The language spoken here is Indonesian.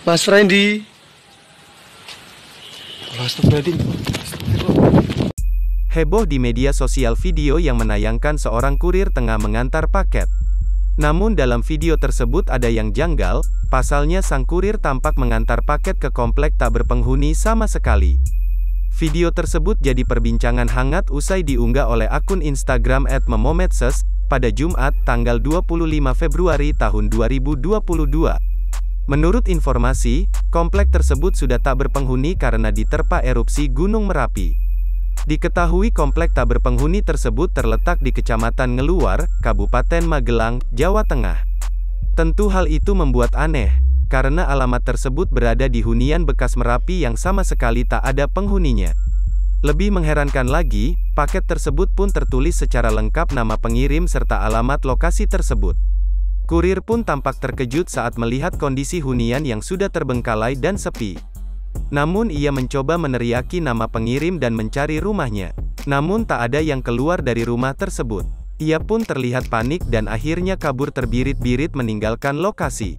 Mas Randy. Heboh di media sosial video yang menayangkan seorang kurir tengah mengantar paket. Namun dalam video tersebut ada yang janggal, pasalnya sang kurir tampak mengantar paket ke komplek tak berpenghuni sama sekali. Video tersebut jadi perbincangan hangat usai diunggah oleh akun Instagram @memometses pada Jumat, tanggal 25 Februari tahun 2022. Menurut informasi, komplek tersebut sudah tak berpenghuni karena diterpa erupsi Gunung Merapi. Diketahui komplek tak berpenghuni tersebut terletak di Kecamatan Ngeluar, Kabupaten Magelang, Jawa Tengah. Tentu hal itu membuat aneh, karena alamat tersebut berada di hunian bekas Merapi yang sama sekali tak ada penghuninya. Lebih mengherankan lagi, paket tersebut pun tertulis secara lengkap nama pengirim serta alamat lokasi tersebut. Kurir pun tampak terkejut saat melihat kondisi hunian yang sudah terbengkalai dan sepi. Namun ia mencoba meneriaki nama pengirim dan mencari rumahnya. Namun tak ada yang keluar dari rumah tersebut. Ia pun terlihat panik dan akhirnya kabur terbirit-birit meninggalkan lokasi.